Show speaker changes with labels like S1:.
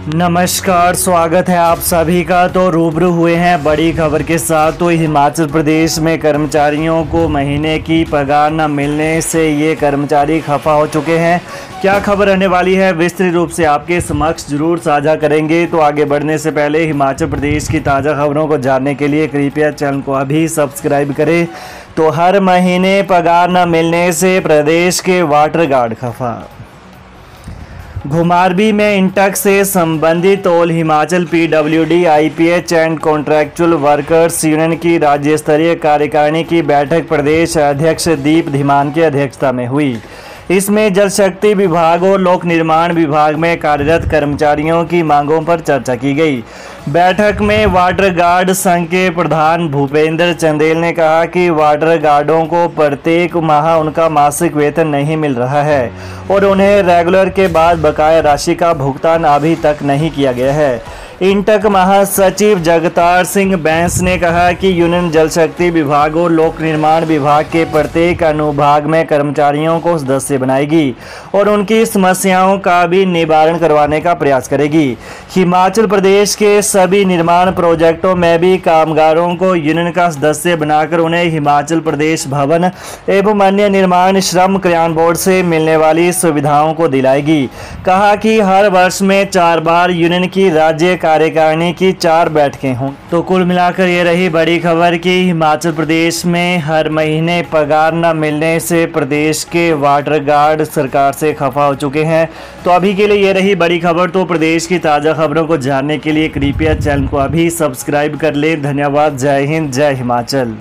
S1: नमस्कार, स्वागत है आप सभी का। तो रूबरू हुए हैं बड़ी खबर के साथ। तो हिमाचल प्रदेश में कर्मचारियों को महीने की पगार न मिलने से ये कर्मचारी खफा हो चुके हैं। क्या खबर रहने वाली है? विस्तृत रूप से आपके समक्ष ज़रूर साझा करेंगे। तो आगे बढ़ने से पहले हिमाचल प्रदेश की ताज़ा खबरों को जानने के लिए कृपया चैनल को अभी सब्सक्राइब करें। तो हर महीने पगार न मिलने से प्रदेश के वाटर गार्ड खफा। घुमारवी में इंटक से संबंधित all Himachal PWD, IPH and contractual workers union की राज्य स्तरीय कार्यकारिणी की बैठक प्रदेश अध्यक्ष दीप धीमान की अध्यक्षता में हुई। इसमें जल शक्ति विभाग और लोक निर्माण विभाग में कार्यरत कर्मचारियों की मांगों पर चर्चा की गई। बैठक में वाटर गार्ड संघ के प्रधान भूपेंद्र चंदेल ने कहा कि वाटर गार्डों को प्रत्येक माह उनका मासिक वेतन नहीं मिल रहा है और उन्हें रेगुलर के बाद बकाया राशि का भुगतान अभी तक नहीं किया गया है। इंटक महासचिव जगतार सिंह बैंस ने कहा कि यूनियन जल शक्ति विभाग और लोक निर्माण विभाग के प्रत्येक अनुभाग में कर्मचारियों को सदस्य बनाएगी और उनकी समस्याओं का भी निवारण करवाने का प्रयास करेगी। हिमाचल प्रदेश के सभी निर्माण प्रोजेक्टों में भी कामगारों को यूनियन का सदस्य बनाकर उन्हें हिमाचल प्रदेश भवन एवं अन्य निर्माण श्रम कल्याण बोर्ड से मिलने वाली सुविधाओं को दिलाएगी। कहा कि हर वर्ष में चार बार यूनियन की राज्य कार्यकारिणी की चार बैठकें हों। तो कुल मिलाकर ये रही बड़ी खबर कि हिमाचल प्रदेश में हर महीने पगार न मिलने से प्रदेश के वाटर गार्ड सरकार से खफा हो चुके हैं। तो अभी के लिए ये रही बड़ी खबर तो प्रदेश की ताज़ा खबरों को जानने के लिए कृपया चैनल को अभी सब्सक्राइब कर लें। धन्यवाद, जय हिंद, जय हिमाचल।